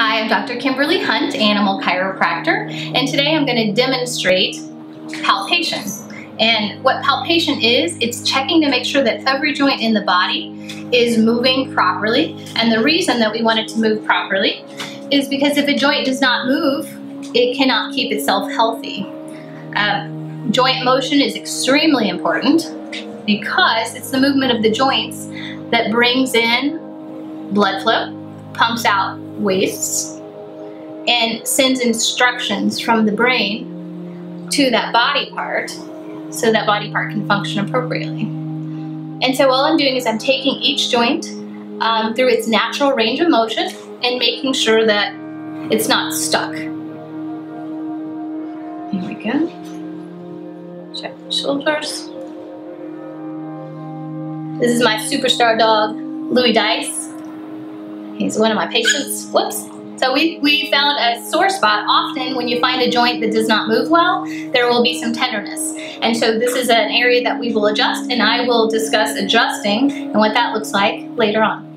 Hi, I'm Dr. Kimberly Hunt, animal chiropractor, and today I'm going to demonstrate palpation. And what palpation is, it's checking to make sure that every joint in the body is moving properly. And the reason that we want it to move properly is because if a joint does not move, it cannot keep itself healthy. Um, joint motion is extremely important because it's the movement of the joints that brings in blood flow, pumps out wastes, and sends instructions from the brain to that body part so that body part can function appropriately. And so all I'm doing is I'm taking each joint um, through its natural range of motion and making sure that it's not stuck. Here we go. Check the shoulders. This is my superstar dog, Louis Dice. He's one of my patients. Whoops. So we, we found a sore spot. Often when you find a joint that does not move well, there will be some tenderness. And so this is an area that we will adjust and I will discuss adjusting and what that looks like later on.